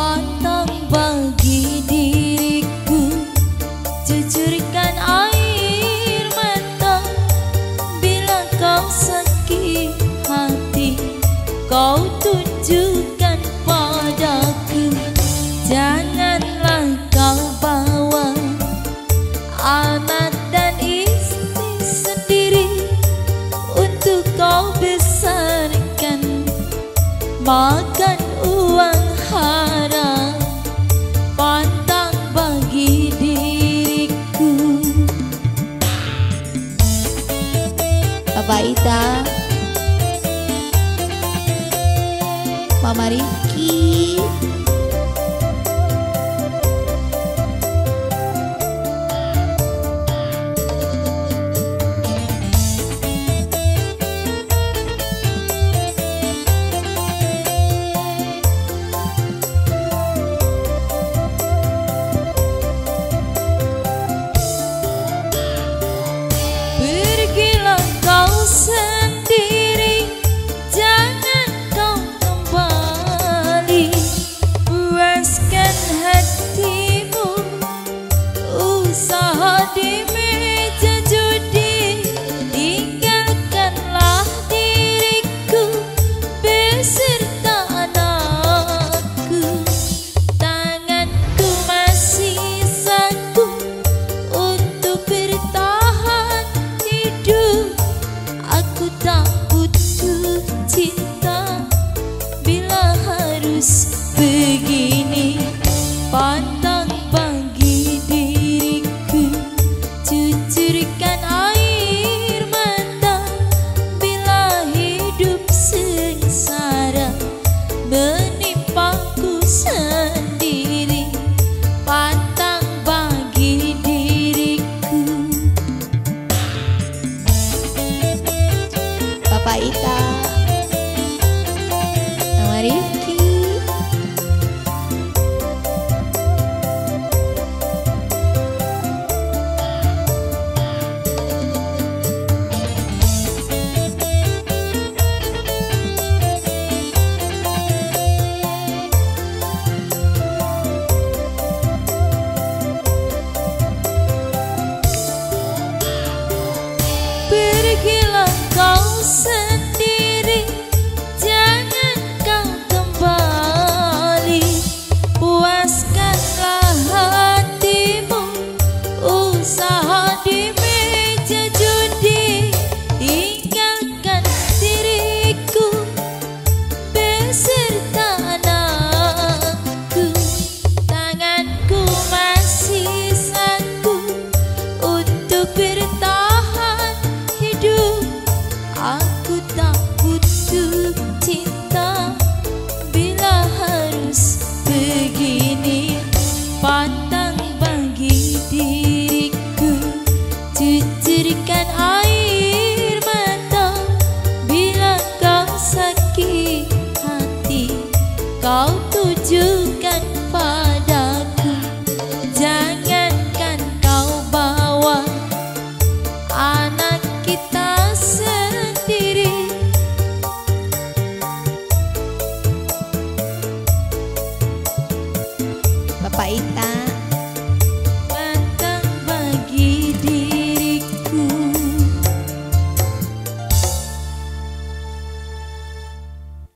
matang bagi diriku. Cucurkan air mata. Bila kau sakit hati Kau tunjukkan padaku. Janganlah kau bawa Anak dan istri sendiri Untuk kau besarkan. Makan uang haram pantang bagi diriku. Bapak Ita. Mama Rifki